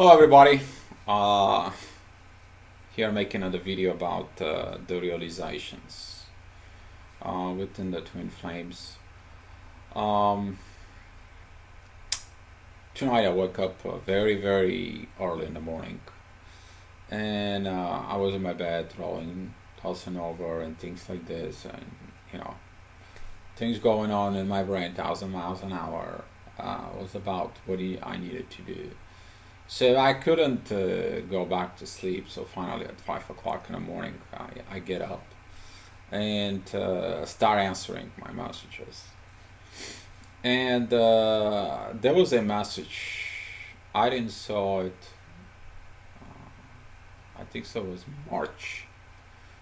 Hello everybody. Uh, here making another video about uh, the realizations uh, within the twin flames. Um, tonight I woke up uh, very very early in the morning, and uh, I was in my bed rolling, tossing over, and things like this, and you know, things going on in my brain, thousand miles an hour. Uh, was about what I needed to do so I couldn't uh, go back to sleep. So finally, at five o'clock in the morning, I, I get up and uh, start answering my messages. And uh, there was a message. I didn't saw it. Uh, I think so. Was March.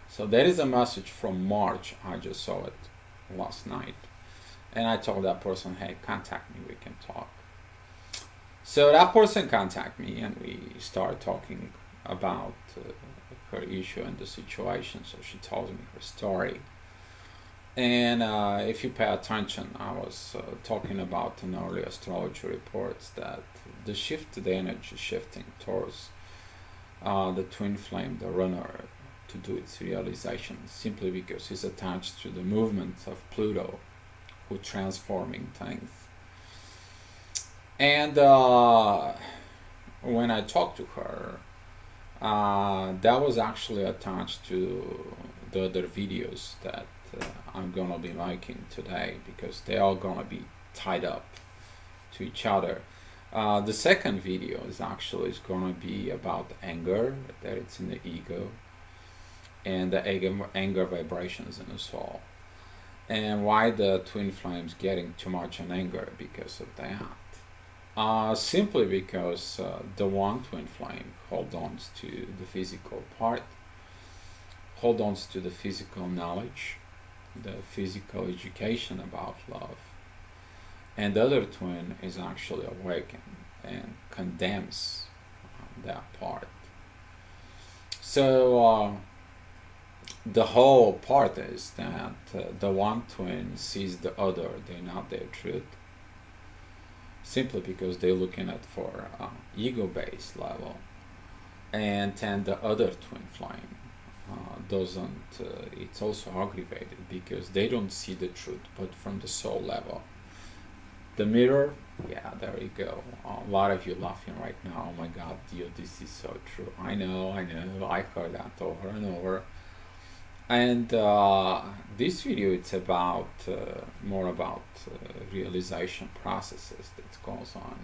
So there is a message from March. I just saw it last night, and I told that person, "Hey, contact me. We can talk." So that person contacted me and we started talking about uh, her issue and the situation. So she told me her story. And uh, if you pay attention, I was uh, talking about in early astrology reports that the shift, the energy shifting towards uh, the twin flame, the runner, to do its realization, simply because it's attached to the movement of Pluto, who transforming things and uh, when I talked to her, uh, that was actually attached to the other videos that uh, I'm gonna be making today because they are gonna be tied up to each other. Uh, the second video is actually is gonna be about anger that it's in the ego and the anger, anger vibrations in the soul and why the twin flames getting too much in anger because of that uh, simply because uh, the one twin flame holds on to the physical part, holds on to the physical knowledge, the physical education about love. And the other twin is actually awakened and condemns uh, that part. So uh, the whole part is that uh, the one twin sees the other, they're not their truth simply because they're looking at for uh, ego-based level. And then the other twin flame uh, doesn't uh, it's also aggravated because they don't see the truth but from the soul level. The mirror yeah there you go. A lot of you laughing right now. Oh my god Dio, this is so true. I know i know. I heard that over and over and uh, this video it's about uh, more about uh, realization processes that goes on.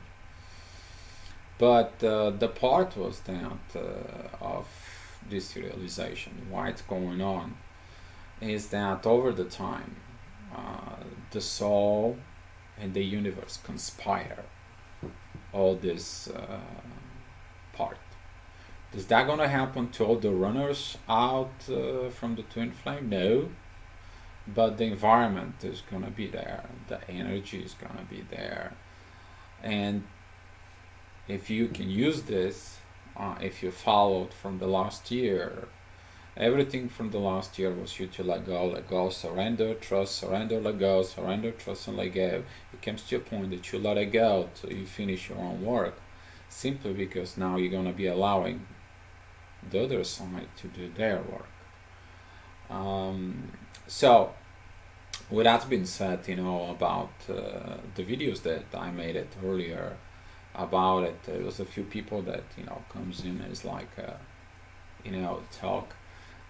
But uh, the part was that uh, of this realization why it's going on is that over the time uh, the soul and the universe conspire all this part is that gonna happen to all the runners out uh, from the twin flame? No. But the environment is gonna be there. The energy is gonna be there. And if you can use this, uh, if you followed from the last year, everything from the last year was you to let go, let go, surrender, trust, surrender, let go, surrender, trust, and let go. It comes to a point that you let it go till you finish your own work simply because now you're going to be allowing the other side to do their work. Um, so, with that being said, you know about uh, the videos that I made it earlier about it. There was a few people that you know comes in as like you know talk.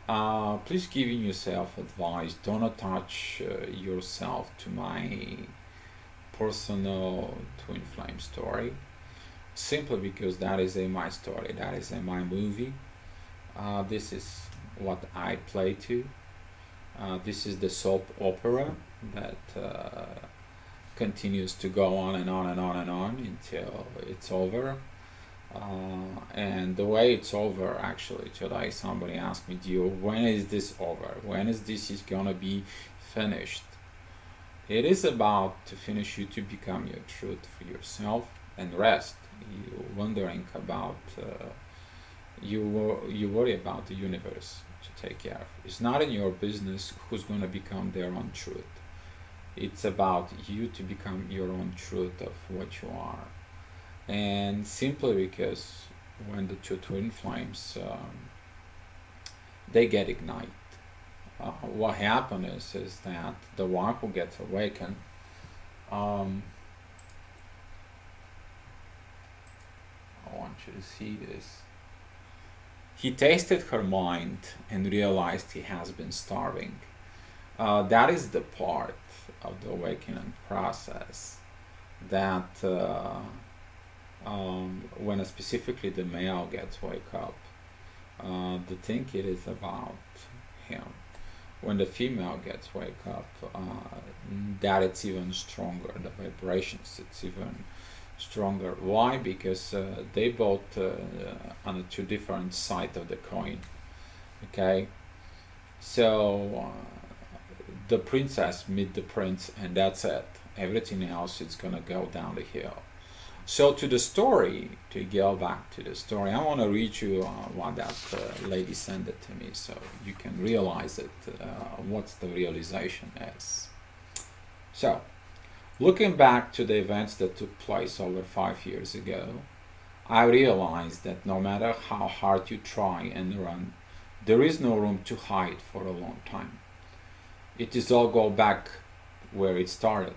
Uh, please giving yourself advice. Don't attach uh, yourself to my personal twin flame story simply because that is a my story that is a my movie uh, this is what I play to. Uh, this is the soap opera that uh, continues to go on and on and on and on until it's over. Uh, and the way it's over, actually, today somebody asked me, "Dio, when is this over? When is this is gonna be finished?" It is about to finish you to become your truth for yourself and rest. You wondering about uh, you you worry about the universe to take care of. It's not in your business who's going to become their own truth. It's about you to become your own truth of what you are. And simply because when the two twin flames um, they get ignited. Uh, what happens is, is that the one gets awakened um, I want you to see this. He tasted her mind and realized he has been starving. Uh, that is the part of the awakening process that uh, um, when specifically the male gets wake up, uh, the thing it is about him. When the female gets wake up, uh, that it's even stronger. The vibrations, it's even stronger. Why? Because uh, they both uh, on two different sides of the coin. Okay, so uh, the princess meet the prince, and that's it. Everything else is gonna go down the hill. So to the story, to go back to the story, I want to read you uh, what that uh, lady sent it to me, so you can realize it. Uh, what's the realization is. So Looking back to the events that took place over five years ago, I realized that no matter how hard you try and run, there is no room to hide for a long time. It is all go back where it started,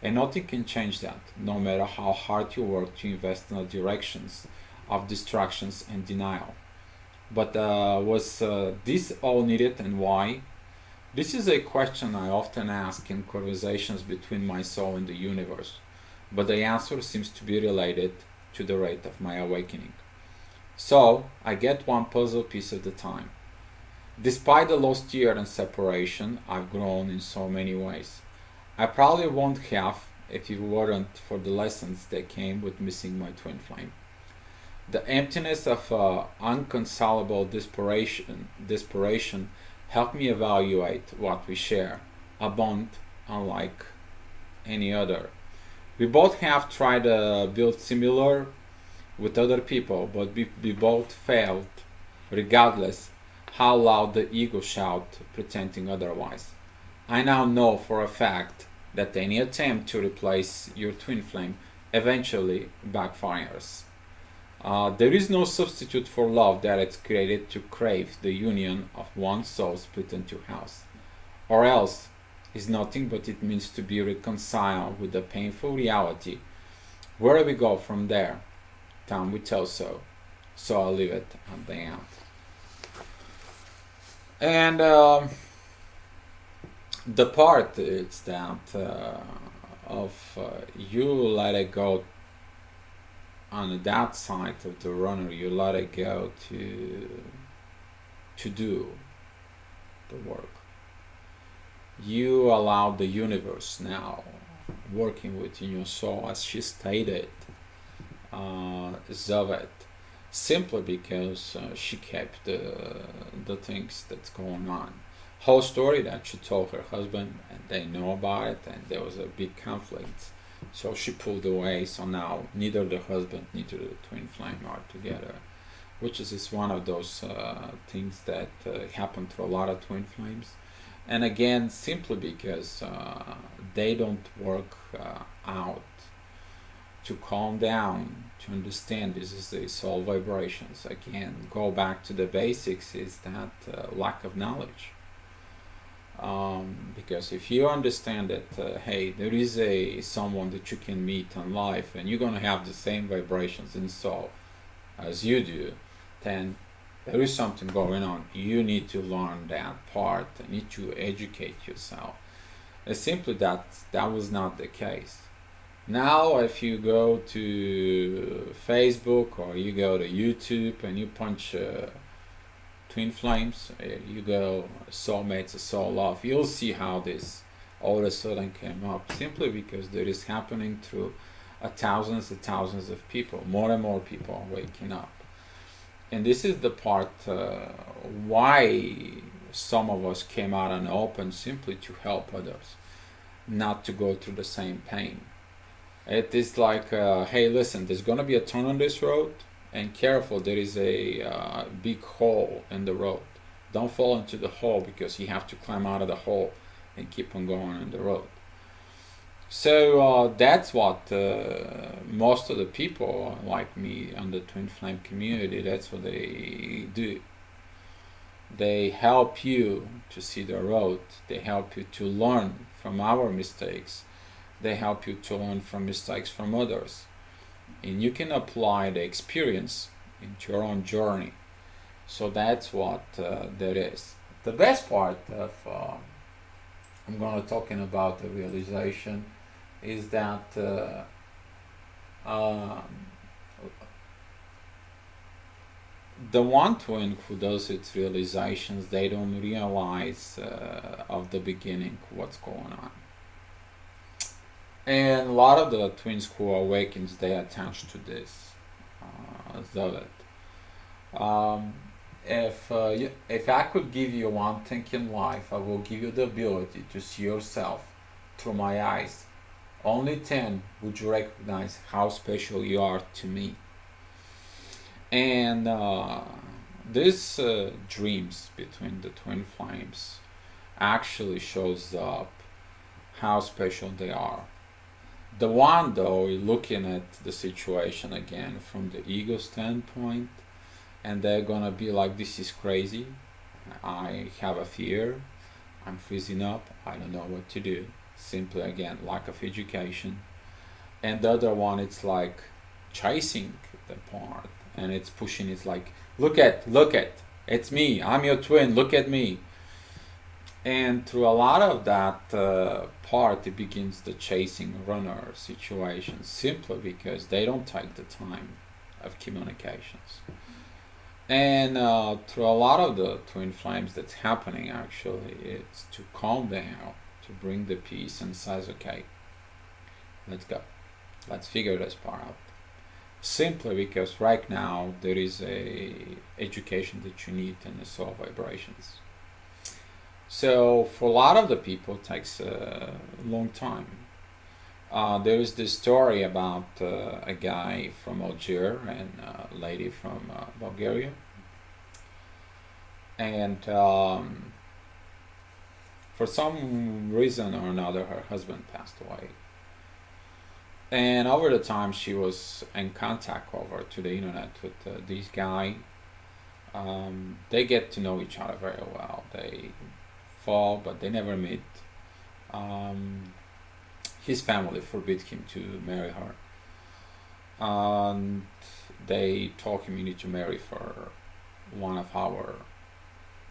and nothing can change that, no matter how hard you work to invest in the directions of distractions and denial. But uh, was uh, this all needed and why? This is a question I often ask in conversations between my soul and the universe, but the answer seems to be related to the rate of my awakening. So, I get one puzzle piece at a time. Despite the lost year and separation, I've grown in so many ways. I probably won't have if it weren't for the lessons that came with missing my twin flame. The emptiness of uh, unconsolable desperation, desperation help me evaluate what we share, a bond unlike any other. We both have tried to build similar with other people, but we, we both failed, regardless how loud the ego shout pretending otherwise. I now know for a fact that any attempt to replace your twin flame eventually backfires. Uh, there is no substitute for love that is created to crave the union of one soul split into halves. Or else is nothing but it means to be reconciled with the painful reality. Where do we go from there? Time will tell so. So I'll leave it at the end. And uh, the part is that uh, of uh, you let it go on that side of the runner you let it go to to do the work. You allow the universe now working within your soul as she stated uh, Zovet simply because uh, she kept the the things that's going on. Whole story that she told her husband and they know about it and there was a big conflict so she pulled away. So now neither the husband, neither the twin flame are together, which is, is one of those uh, things that uh, happen to a lot of twin flames. And again, simply because uh, they don't work uh, out to calm down, to understand this is the soul vibrations. Again, go back to the basics is that uh, lack of knowledge um, because if you understand that uh, hey there is a someone that you can meet in life and you're going to have the same vibrations in soul as you do then there is something going on. You need to learn that part. You need to educate yourself. It's simply that that was not the case. Now if you go to facebook or you go to youtube and you punch uh, twin flames, uh, you go soulmates, soul love, you'll see how this all of a sudden came up simply because there is happening through a thousands and thousands of people, more and more people are waking up. And this is the part uh, why some of us came out and open simply to help others, not to go through the same pain. It is like, uh, hey, listen, there's gonna be a turn on this road and careful there is a uh, big hole in the road don't fall into the hole because you have to climb out of the hole and keep on going on the road So uh, that's what uh, most of the people like me on the twin flame community. That's what they do. They help you to see the road. They help you to learn from our mistakes. They help you to learn from mistakes from others, and you can apply the experience into your own journey. So that's what uh, that is. The best part of uh, I'm going to talking about the realization is that uh, um, the one twin who does its realizations, they don't realize uh, of the beginning what's going on. And a lot of the twins who awakens, they attach to this. Uh, that um, if uh, you, if I could give you one thing in life, I will give you the ability to see yourself through my eyes only then would you recognize how special you are to me. And uh, this uh, dreams between the twin flames actually shows up how special they are. The one, though, looking at the situation again from the ego standpoint, and they're gonna be like, This is crazy. I have a fear. I'm freezing up. I don't know what to do simply again lack of education and the other one it's like chasing the part and it's pushing it's like look at look at it's me i'm your twin look at me and through a lot of that uh, part it begins the chasing runner situation simply because they don't take the time of communications and uh, through a lot of the twin flames that's happening actually it's to calm down to bring the peace and says, okay, let's go. Let's figure this part out. Simply because right now there is a education that you need in the soul vibrations. So for a lot of the people it takes a long time. Uh, there is this story about uh, a guy from Algeria and a lady from uh, Bulgaria. And um, for some reason or another, her husband passed away. And over the time, she was in contact over to the internet with uh, this guy. Um, they get to know each other very well. They fall, but they never meet. Um, his family forbid him to marry her. And they told him you need to marry for one of our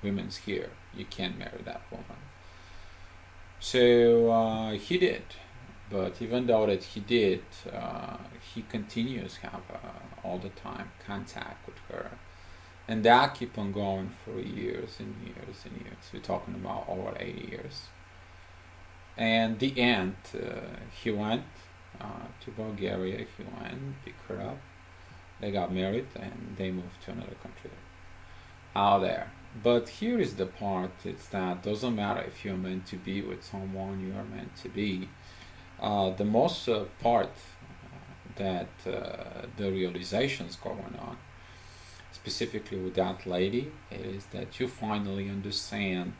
women's here. You can't marry that woman. So uh, he did, but even though that he did, uh, he continues have uh, all the time contact with her, and that keep on going for years and years and years. We're talking about over eighty years. And the end, uh, he went uh, to Bulgaria. He went, picked her up. They got married and they moved to another country. Out there but here is the part it's that doesn't matter if you're meant to be with someone you are meant to be uh, the most uh, part uh, that uh, the realization is going on specifically with that lady is that you finally understand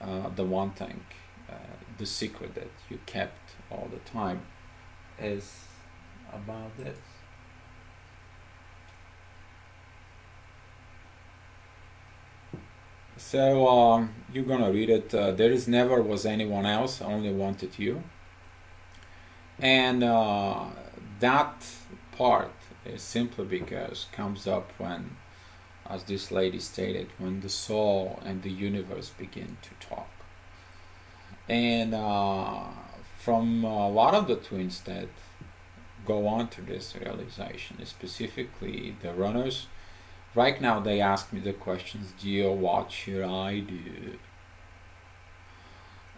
uh, the one thing uh, the secret that you kept all the time is about this So um, you're gonna read it. Uh, there is never was anyone else. only wanted you. And uh, that part simply because comes up when, as this lady stated, when the soul and the universe begin to talk. And uh, from a lot of the twins that go on to this realization, specifically the runners Right now they ask me the questions, Dio, what should I do?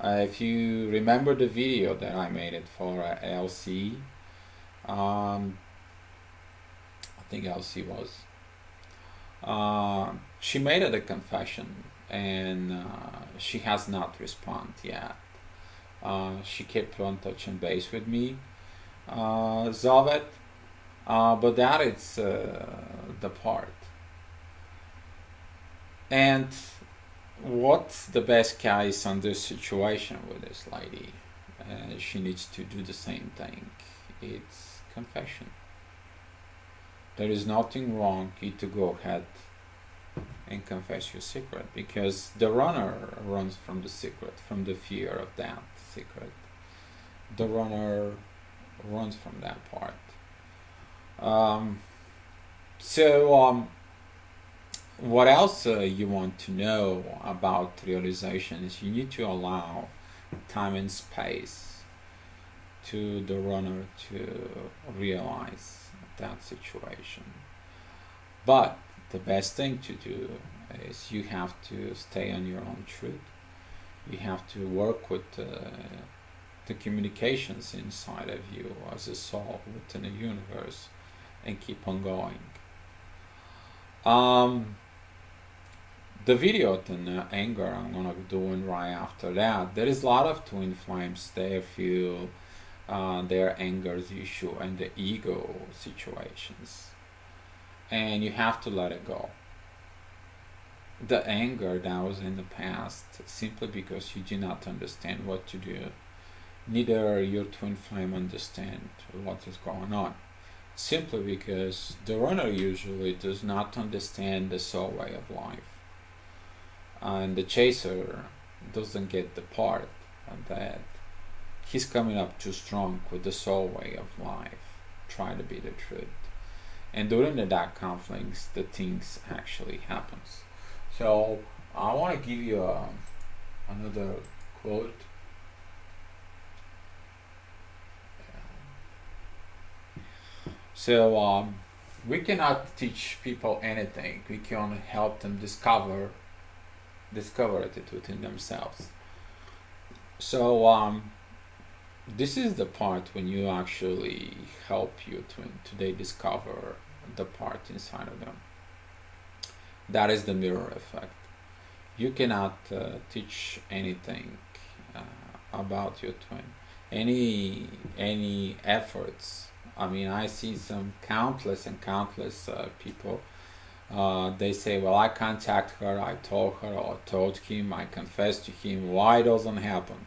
Uh, if you remember the video that I made it for uh, LC, um, I think LC was, uh, she made it a confession and uh, she has not responded yet. Uh, she kept on touching base with me, uh, Zovet, uh, but that is uh, the part and what's the best case on this situation with this lady? uh, she needs to do the same thing. It's confession. There is nothing wrong you to go ahead and confess your secret because the runner runs from the secret, from the fear of that secret. The runner runs from that part. Um, so, um, what else uh, you want to know about realization is you need to allow time and space to the runner to realize that situation. But the best thing to do is you have to stay on your own truth. You have to work with uh, the communications inside of you as a soul within the universe and keep on going. Um, the video on uh, anger I'm gonna be doing right after that. There is a lot of twin flames. there They feel uh, their anger issue and the ego situations, and you have to let it go. The anger that was in the past simply because you do not understand what to do. Neither your twin flame understand what is going on simply because the runner usually does not understand the soul way of life and the chaser doesn't get the part of that he's coming up too strong with the soul way of life. Try to be the truth. And during the dark conflicts the things actually happens. So i want to give you a, um, another quote. So um, we cannot teach people anything. We can help them discover discover it within themselves. So um, this is the part when you actually help you to today discover the part inside of them. That is the mirror effect. You cannot uh, teach anything uh, about your twin. Any any efforts. I mean, I see some countless and countless uh, people uh, they say, well, I contact her, I told her, or told him, I confessed to him. Why doesn't happen?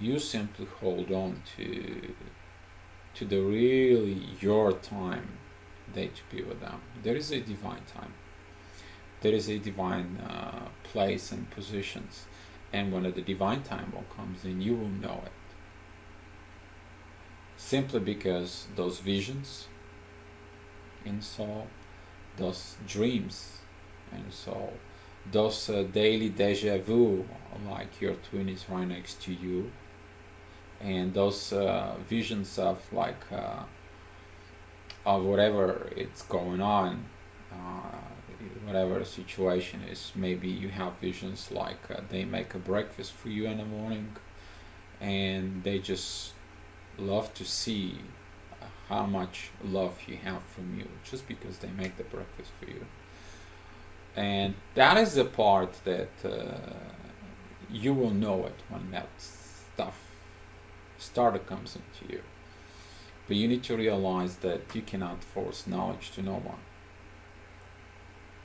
You simply hold on to to the really your time day to be with them. There is a divine time. There is a divine uh, place and positions, and when the divine time will comes in, you will know it. Simply because those visions in soul those dreams and so those uh, daily deja vu like your twin is right next to you and those uh, visions of like uh, of whatever it's going on uh, whatever situation is maybe you have visions like uh, they make a breakfast for you in the morning and they just love to see how much love you have from you just because they make the breakfast for you. And that is the part that uh, you will know it when that stuff starter comes into you. But you need to realize that you cannot force knowledge to no one.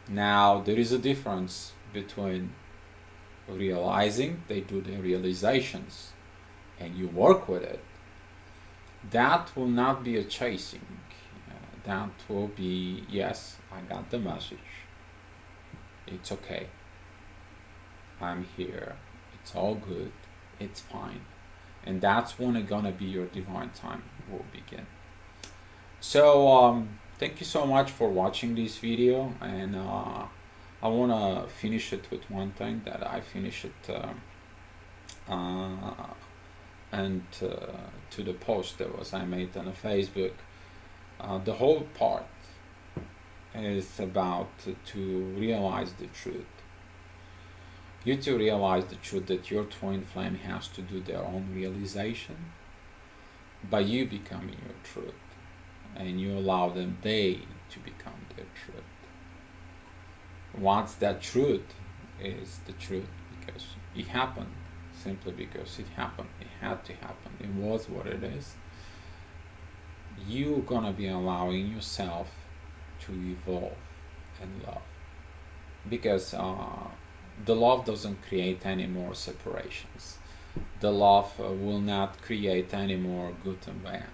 Now, there is a difference between realizing, they do the realizations, and you work with it, that will not be a chasing. Uh, that will be, yes, I got the message. It's okay. I'm here. It's all good. It's fine. And that's when it's gonna be your divine time will begin. So, um, thank you so much for watching this video. And uh, I wanna finish it with one thing that I finished it. Uh, uh, and uh, to the post that was I made on Facebook. Uh, the whole part is about to realize the truth. You to realize the truth that your twin flame has to do their own realization by you becoming your truth and you allow them they to become their truth. Once that truth is the truth because it happened simply because it happened. It had to happen. It was what it is. You're gonna be allowing yourself to evolve and love because uh, the love doesn't create any more separations. the love uh, will not create any more good and bad.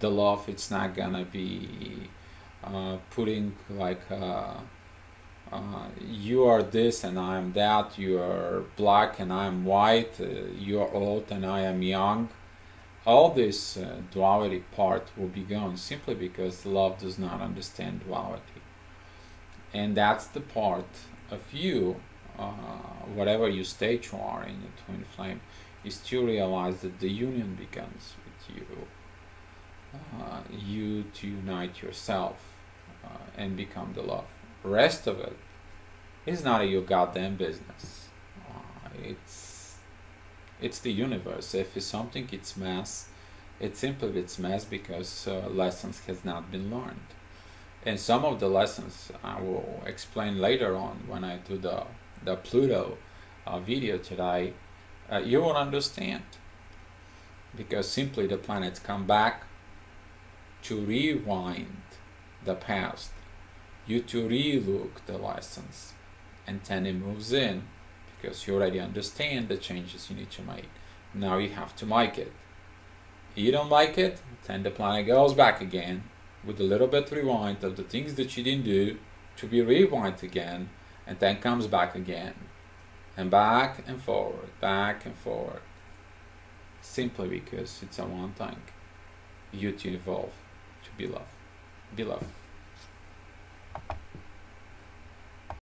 The love it's not gonna be uh, putting like uh, uh, you are this and I am that, you are black and I am white, uh, you are old and I am young. All this uh, duality part will be gone simply because love does not understand duality. And that's the part of you, uh, whatever you stage you are in the twin flame, is to realize that the union begins with you. Uh, you to unite yourself uh, and become the love. Rest of it is not your goddamn business. Uh, it's it's the universe. If it's something, it's mass. It's simply it's mass because uh, lessons has not been learned, and some of the lessons I will explain later on when I do the the Pluto uh, video today. Uh, you will understand because simply the planets come back to rewind the past, you to relook the lessons and then it moves in because you already understand the changes you need to make. Now you have to make it. You don't like it, then the planet goes back again with a little bit rewind of the things that you didn't do to be rewind again, and then comes back again. And back and forward, back and forward. Simply because it's a one thing. You to evolve to be love. Be love.